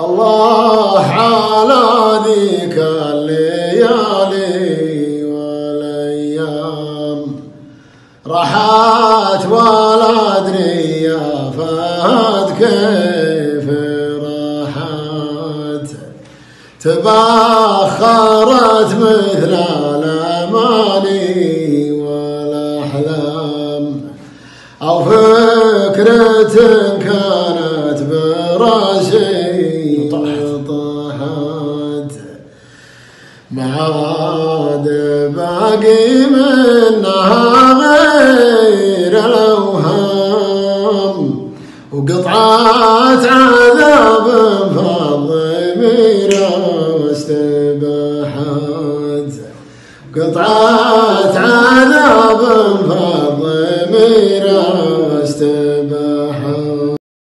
الله على ذيك الليالي والأيام. راحت ولا أدري يا فهد كيف راحت تبخرت مثل الأماني والأحلام. أو فكرة كانت ما باقي منها غير الأوهام وقطعات عذاب فالضمير واستباحت قطعات عذاب واستباحت